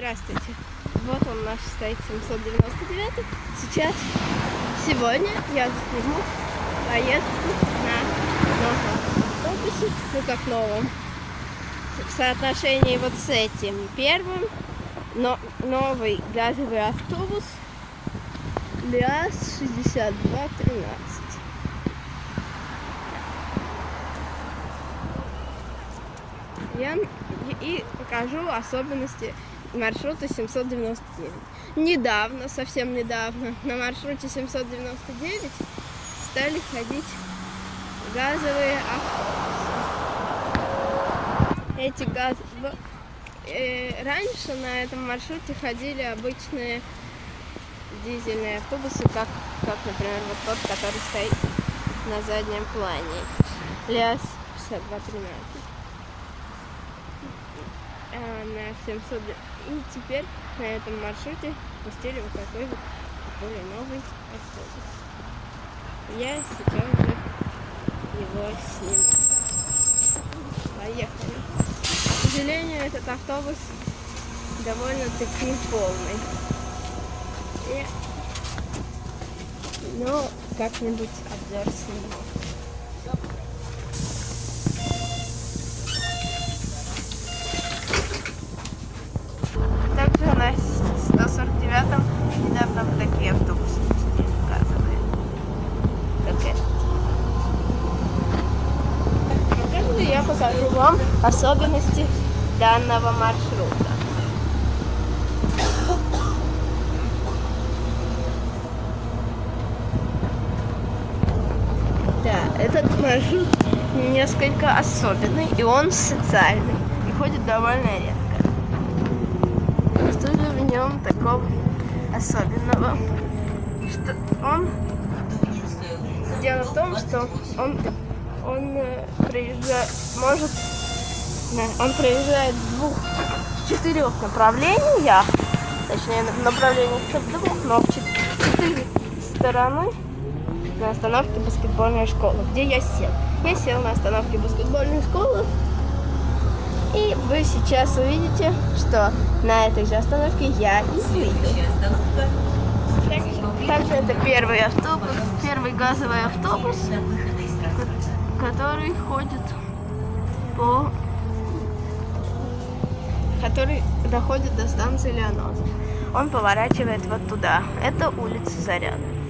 Здравствуйте. Вот он наш стоит 799. Сейчас, сегодня я сниму поездку на новом автобусе, ну как новом, в соотношении вот с этим первым, но новый газовый автобус ЛиАЗ 6213. Я и покажу особенности маршрута 799. Недавно, совсем недавно, на маршруте 799 стали ходить газовые автобусы. Эти газ... э, раньше на этом маршруте ходили обычные дизельные автобусы, как, как, например, вот тот, который стоит на заднем плане. ЛиАЗ 5213 на 700 и теперь на этом маршруте пустили вот такой вот более новый автобус. Я сейчас же его сниму. Поехали. К сожалению этот автобус довольно-таки полный. И... но как-нибудь обзор сниму особенности данного маршрута. Да, этот маршрут несколько особенный, и он социальный, и ходит довольно редко. Что же в нем такого особенного? Что он... Дело в том, что он, он э, проезжает, может, он проезжает в двух, в четырех направлениях, точнее в направлениях двух, но в четыре стороны на остановке баскетбольной школы, где я сел. Я сел на остановке баскетбольной школы, и вы сейчас увидите, что на этой же остановке я и выйду. Также это первый автобус, первый газовый автобус, который ходит по... который доходит до станции Леоноза. Он поворачивает вот туда. Это улица Заряна.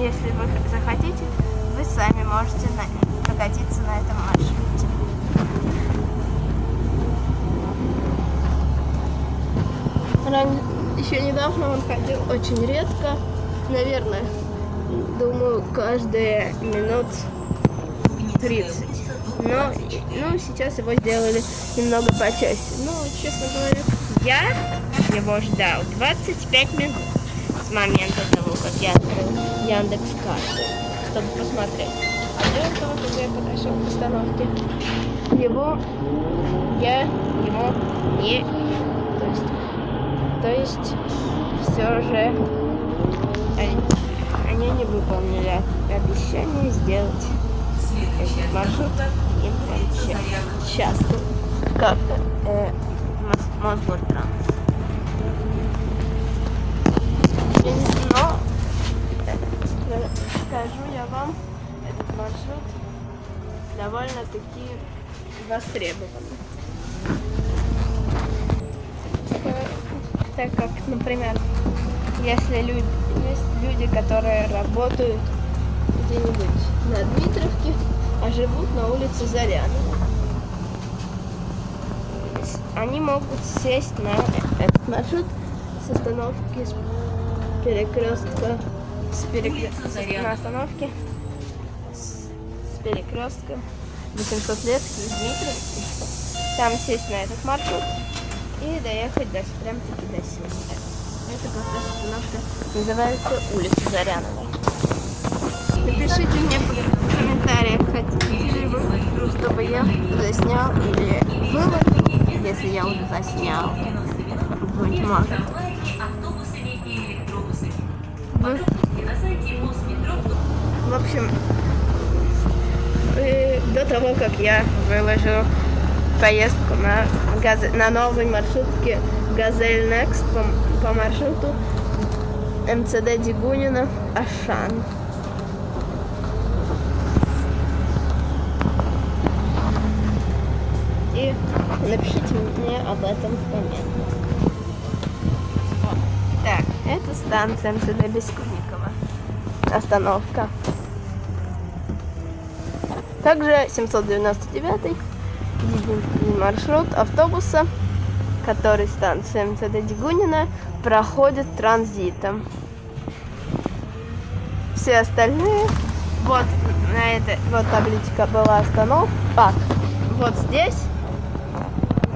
если вы захотите, вы сами можете на, прокатиться на этом маршруте. Ран... Еще недавно он ходил очень редко, наверное, думаю, каждые минут 30. Но ну, сейчас его сделали немного почаще. Ну, честно говоря, я его ждал 25 минут с момента того, как я открыл Яндекс карты, чтобы посмотреть. А в том, когда я подошел к остановке, его я его не то есть то есть все же они, они не выполнили обещание сделать этот маршрут им прям часто как э, Мосгортранс. Но скажу я вам, этот маршрут довольно-таки востребованный. Так как, например, если люди, есть люди, которые работают где-нибудь на Дмитровке, а живут на улице Заряна, они могут сесть на этот маршрут с остановки с перекрестка с перекрестка на остановке с, с перекрестком 800 лет из Дмитровки. Там сесть на этот маршрут и доехать до, прям таки до Симона. Это как раз остановка называется улица Зарянова. Напишите мне в комментариях, хотите ли вы, чтобы я заснял или вывод, если я уже заснял. Быть может. Вы... В общем, того, как я выложу поездку на, газе- на новой маршрутке Газель Next по, маршруту МЦД Дигунина Ашан. И напишите мне об этом в комментах. Вот. Так, это станция МЦД Бескудникова. Остановка. Также 799 единственный маршрут автобуса, который станция МЦД Дегунина проходит транзитом. Все остальные, вот на этой, вот табличка была остановка, а, вот здесь,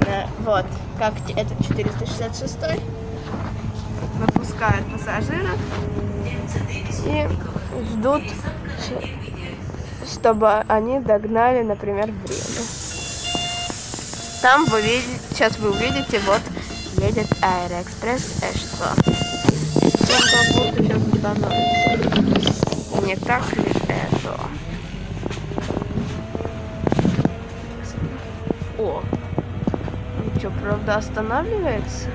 э, вот, как это 466 выпускают пассажиров и ждут, чтобы они догнали, например, время. Там вы видите, сейчас вы увидите, вот едет Аэроэкспресс Эш-2. Он как будто сейчас становится. Не так ли это? О, он что, правда останавливается?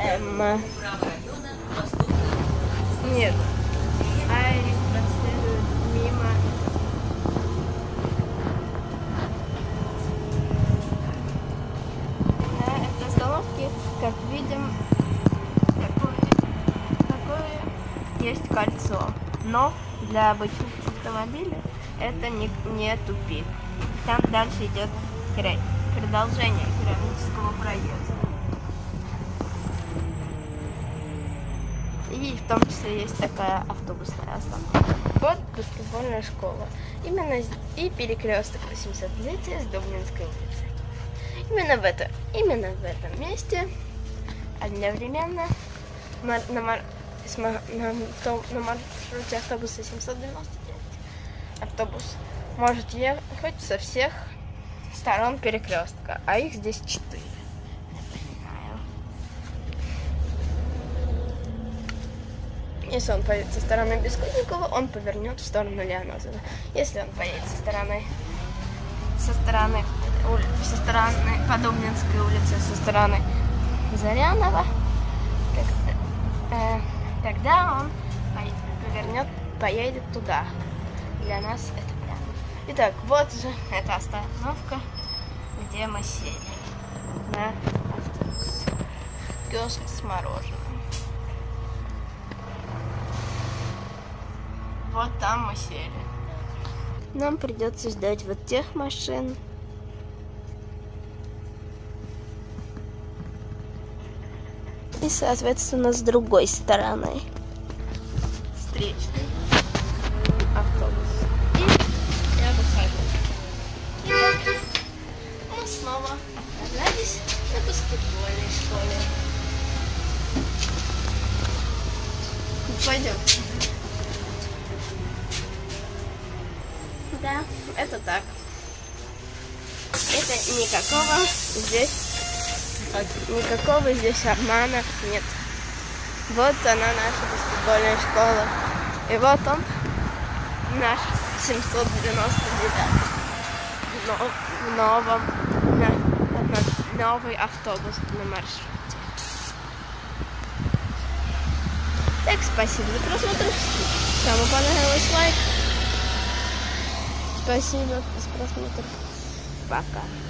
Эм, Следует Но для обычных автомобилей это не, не тупик. Там дальше идет продолжение керамического проезда. И в том числе есть такая автобусная остановка. Вот баскетбольная школа. Именно и перекресток 800-летия с Дубнинской улицей. Именно в, это, именно в этом месте одновременно мар- на, на, авто- на маршруте автобуса 799 автобус может ехать со всех сторон перекрестка, а их здесь четыре. Если он поедет со стороны Бескудникова, он повернет в сторону Леонозова. Если он поедет со стороны со стороны со стороны Подобнинской улицы, со стороны Зарянова, тогда он повернет, поедет туда. Для нас это прямо. Итак, вот же эта остановка, где мы сели на автобус. Киоск с мороженым. Вот там мы сели. Нам придется ждать вот тех машин. И, соответственно, с другой стороны. Встречный автобус. И я выхожу. Мы снова оказались на баскетбольной школе. Пойдем. Да, это так. Это никакого здесь никакого здесь обмана нет. Вот она наша баскетбольная школа. И вот он наш 799 но, в новом на- новый автобус на маршруте. Так, спасибо за просмотр. Кому понравилось лайк. Спасибо за просмотр. Пока.